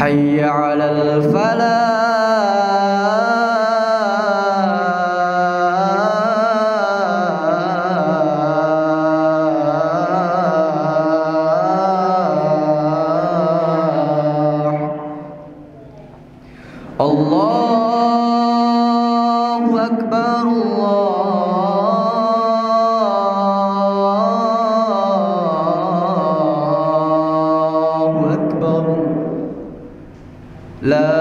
حي على الفلاح. لا